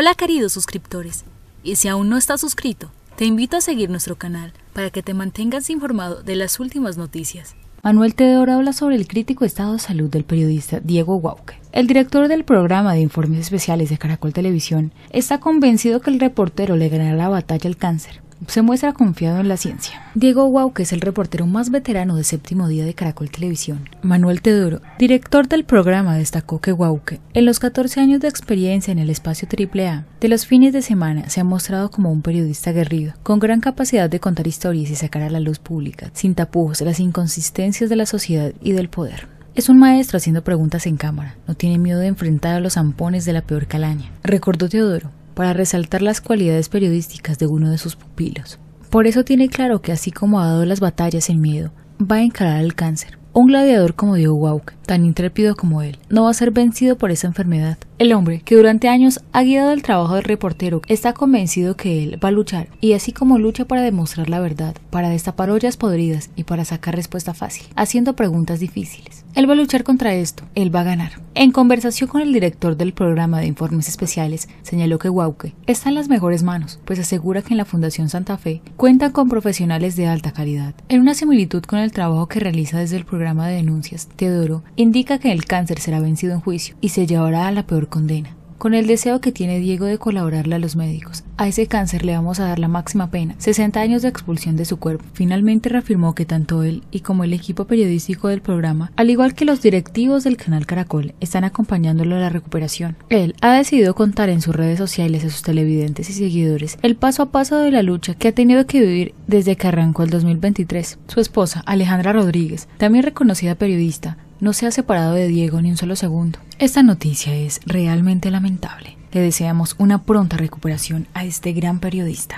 Hola queridos suscriptores, y si aún no estás suscrito, te invito a seguir nuestro canal para que te mantengas informado de las últimas noticias. Manuel Teodoro habla sobre el crítico estado de salud del periodista Diego Guauque. El director del programa de informes especiales de Caracol Televisión está convencido que el reportero le ganará la batalla al cáncer, se muestra confiado en la ciencia. Diego Guau, que es el reportero más veterano de séptimo día de Caracol Televisión. Manuel Tedoro, director del programa, destacó que Guauque, en los 14 años de experiencia en el espacio AAA, de los fines de semana se ha mostrado como un periodista aguerrido, con gran capacidad de contar historias y sacar a la luz pública, sin tapujos, las inconsistencias de la sociedad y del poder. Es un maestro haciendo preguntas en cámara, no tiene miedo de enfrentar a los zampones de la peor calaña. Recordó Teodoro, para resaltar las cualidades periodísticas de uno de sus pupilos. Por eso tiene claro que así como ha dado las batallas sin miedo, va a encarar el cáncer. Un gladiador como Diego Wauke, tan intrépido como él, no va a ser vencido por esa enfermedad. El hombre, que durante años ha guiado el trabajo del reportero, está convencido que él va a luchar, y así como lucha para demostrar la verdad, para destapar ollas podridas y para sacar respuesta fácil, haciendo preguntas difíciles. Él va a luchar contra esto, él va a ganar. En conversación con el director del programa de informes especiales, señaló que Wauke está en las mejores manos, pues asegura que en la Fundación Santa Fe cuentan con profesionales de alta calidad. En una similitud con el trabajo que realiza desde el programa de denuncias, Teodoro indica que el cáncer será vencido en juicio y se llevará a la peor condena con el deseo que tiene Diego de colaborarle a los médicos. A ese cáncer le vamos a dar la máxima pena, 60 años de expulsión de su cuerpo. Finalmente reafirmó que tanto él y como el equipo periodístico del programa, al igual que los directivos del canal Caracol, están acompañándolo a la recuperación. Él ha decidido contar en sus redes sociales a sus televidentes y seguidores el paso a paso de la lucha que ha tenido que vivir desde que arrancó el 2023. Su esposa, Alejandra Rodríguez, también reconocida periodista, no se ha separado de Diego ni un solo segundo. Esta noticia es realmente lamentable. Le deseamos una pronta recuperación a este gran periodista.